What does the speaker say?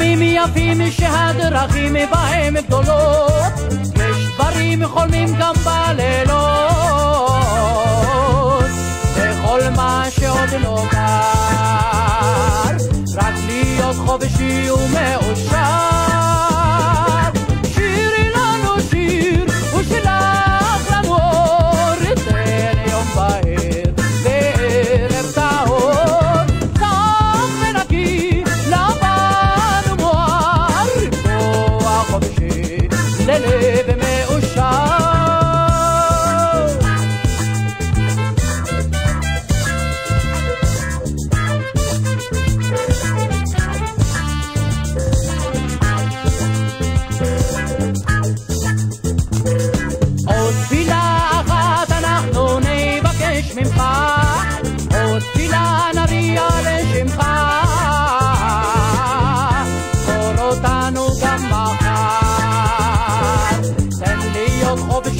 דברים יפים שהדרכים בהם גדולות, יש דברים חולמים גם בלילות, וכל מה שעוד נותר, רק להיות חופשי ומאושר. גם מחר, תן להיות חופשי ומאושר.